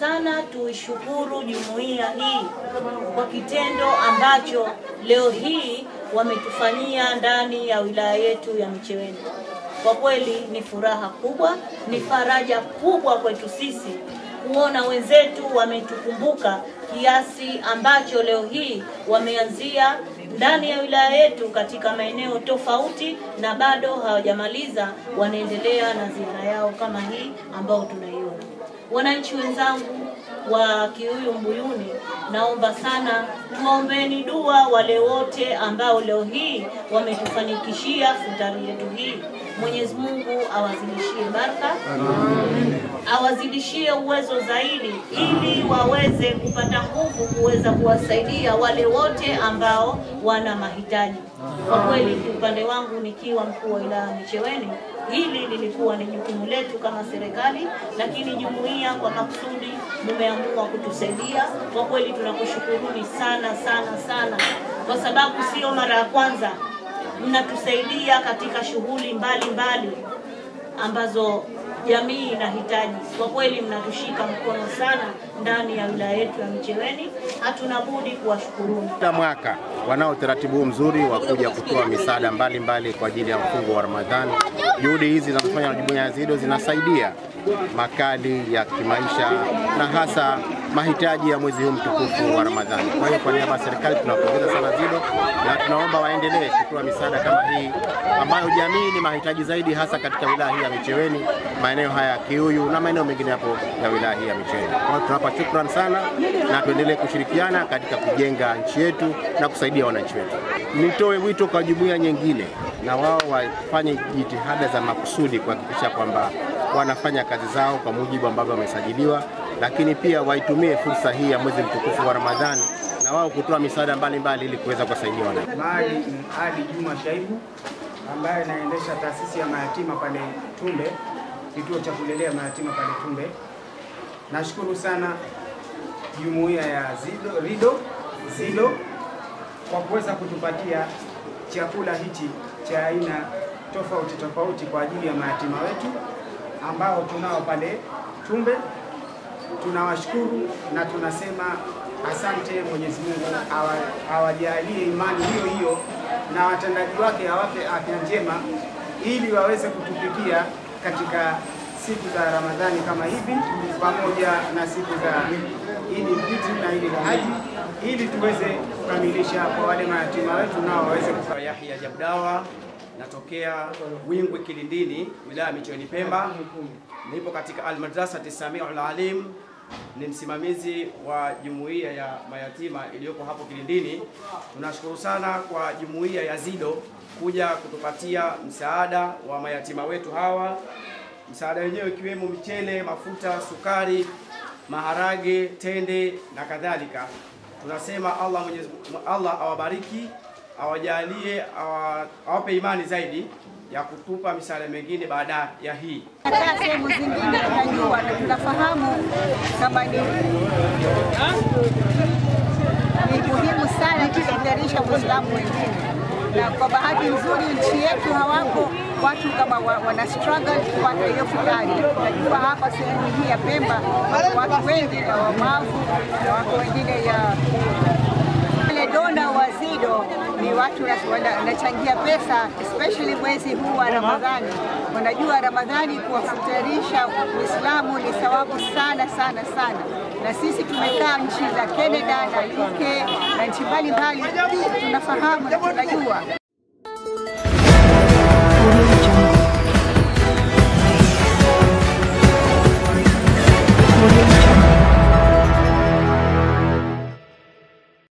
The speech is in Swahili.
sana tuishukuru jumuiya hii kwa kitendo ambacho leo hii wametufanyia ndani ya wilaya yetu ya Micheweni. Kwa kweli ni furaha kubwa, ni faraja kubwa kwetu sisi kuona wenzetu wametukumbuka kiasi ambacho leo hii wameanzia ndani ya wilaya yetu katika maeneo tofauti, na bado hawajamaliza, wanaendelea na ziara yao kama hii ambao tunaiona. Wananchi wenzangu wa Kiuyu Mbuyuni, naomba sana tuombeni dua wale wote ambao leo hii wametufanikishia futari yetu hii. Mwenyezi Mungu awazidishie baraka, awazidishie uwezo zaidi, ili waweze kupata nguvu kuweza kuwasaidia wale wote ambao wana mahitaji. Kwa kweli, upande wangu nikiwa mkuu wa wilaya Micheweni, hili lilikuwa ni jukumu letu kama serikali, lakini jumuiya kwa makusudi mumeamua kutusaidia. Kwa kweli tunakushukuruni sana sana sana, kwa sababu sio mara ya kwanza mnatusaidia katika shughuli mbalimbali ambazo jamii inahitaji. Kwa kweli mnatushika mkono sana ndani ya wilaya yetu ya Micheweni, hatuna budi kuwashukuruni. Kila mwaka wanao utaratibu mzuri wa kuja kutoa misaada mbalimbali kwa ajili ya mfungo wa Ramadhani. Juhudi hizi zinazofanywa na jumuiya ya ZIDO zinasaidia makali ya kimaisha na hasa mahitaji ya mwezi huu mtukufu wa Ramadhani. Kwa hiyo kwa niaba ya serikali tunawapongeza sana ZIDO na tunaomba waendelee kutoa misaada kama hii ambayo jamii ni mahitaji zaidi, hasa katika wilaya hii ya Micheweni, maeneo haya ya Kiuyu na maeneo mengine hapo ya wilaya hii ya Micheweni. Kwa hiyo tunawapa shukrani sana na tuendelee kushirikiana katika kujenga nchi yetu na kusaidia wananchi wetu. Nitoe wito kwa jumuiya nyingine na wao wafanye jitihada za makusudi kuhakikisha kwamba wanafanya kazi zao kwa mujibu ambavyo wamesajiliwa, lakini pia waitumie fursa hii ya mwezi mtukufu wa Ramadhani na wao kutoa misaada mbalimbali ili kuweza kuwasaidia wananchi. Mali Ali Juma Shaibu ambaye anaendesha taasisi ya mayatima pale Tumbe, kituo cha kulelea mayatima pale Tumbe. Nashukuru sana jumuiya ya Zido, Rido Zido kwa kuweza kutupatia chakula hichi cha aina tofauti tofauti kwa ajili ya mayatima wetu ambao tunao pale Tumbe. Tunawashukuru na tunasema asante. Mwenyezi Mungu awajalie imani hiyo hiyo na watendaji wake awape afya njema, ili waweze kutupikia katika siku za Ramadhani kama hivi, pamoja na siku za Idi Fitri na Idi Haji, ili tuweze kukamilisha kwa wale mayatima wetu nao waweze Yahya Jabdawa, natokea Wingwi Kilindini, wilaya ya Micheweni Pemba. Nipo katika Almadrasati Samiul Alim, ni msimamizi wa jumuiya ya mayatima iliyoko hapo Kilindini. Tunashukuru sana kwa jumuiya ya ZIDO kuja kutupatia msaada wa mayatima wetu hawa, msaada wenyewe ikiwemo michele mafuta, sukari, maharage, tende na kadhalika. Tunasema Allah Mwenyezi Allah awabariki, awajalie, awape imani zaidi ya kutupa misale mengine baada ya hii. Hata sehemu zingine tunajua na tunafahamu kama ni muhimu sana kuimarisha Uislamu wengine, na kwa bahati nzuri nchi yetu hawako watu kama wa, wana struggle kupata hiyo futari. Najua hapa sehemu hii ya Pemba watu wengi na wamavu na wako wengine ya ledona wazido wa ZIDO ni watu wanachangia pesa, especially mwezi huu wa Ramadhani. Wanajua Ramadhani kuwafutarisha Uislamu ni thawabu sana sana sana, na sisi tumekaa nchi za Canada na UK na nchi mbalimbali, tunafahamu na tunajua.